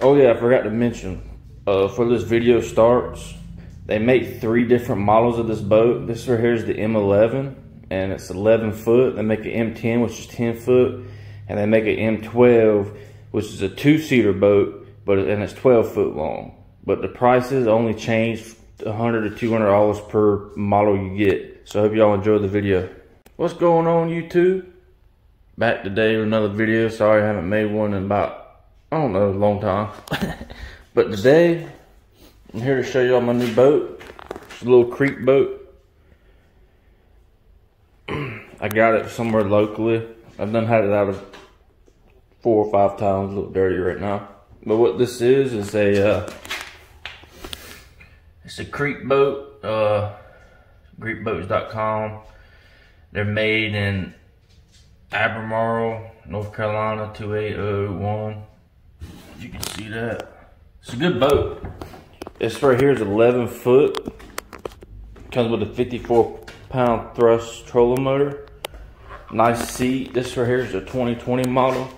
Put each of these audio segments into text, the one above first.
Oh yeah, I forgot to mention, uh, for this video starts, they make three different models of this boat. This right here is the M11, and it's 11 foot. They make an M10, which is 10 foot, and they make an M12, which is a two-seater boat, but and it's 12 foot long. But the prices only change 100 to 200 dollars per model you get. So I hope y'all enjoy the video. What's going on YouTube? Back today with another video. Sorry I haven't made one in about, I don't know, a long time. but today, I'm here to show y'all my new boat. It's a little creek boat. I got it somewhere locally. I've done had it out of four or five times. A little dirty right now. But what this is, is a, uh, it's a creek boat, uh, creekboats.com. They're made in Albemarle, North Carolina, 28001. You can see that. It's a good boat. This right here is 11 foot. Comes with a 54 pound thrust trolling motor. Nice seat. This right here is a 2020 model.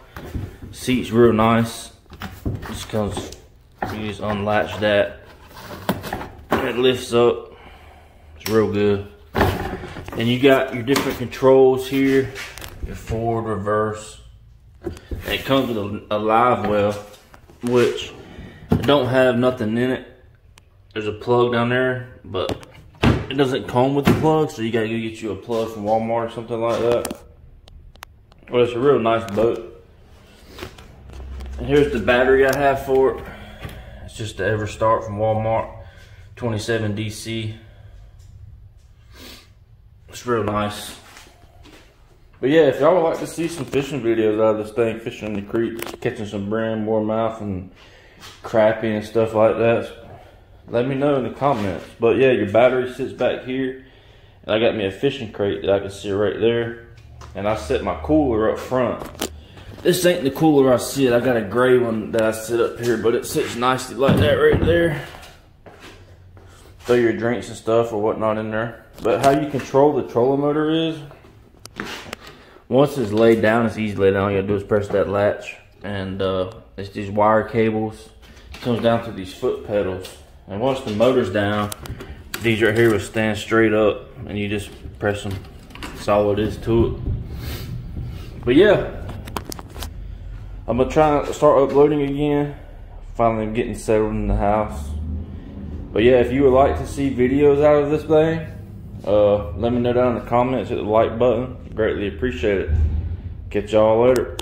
Seat's real nice. Just comes, you just unlatch that. It lifts up. It's real good. And you got your different controls here. Your forward, reverse. And it comes with a, a live well, which don't have nothing in it. There's a plug down there, but it doesn't come with the plug, so you gotta go get you a plug from Walmart or something like that. Well, it's a real nice boat. And here's the battery I have for it. It's just the EverStart from Walmart, 27 DC. It's real nice. But yeah, if y'all would like to see some fishing videos out of this thing, fishing in the creek, catching some brim, warmouth, and crappie and stuff like that, let me know in the comments. But yeah, your battery sits back here. And I got me a fishing crate that I can see right there. And I set my cooler up front. This ain't the cooler I sit. I got a gray one that I sit up here, but it sits nicely like that right there. Throw your drinks and stuff or whatnot in there. But how you control the trolling motor is, once it's laid down, it's easy lay down. All you gotta do is press that latch. And uh, it's these wire cables. It comes down to these foot pedals. And once the motor's down, these right here will stand straight up and you just press them. That's all it is to it. But yeah, I'm gonna try to start uploading again. Finally getting settled in the house. But yeah, if you would like to see videos out of this thing, uh, let me know down in the comments. Hit the like button. Greatly appreciate it. Catch y'all later.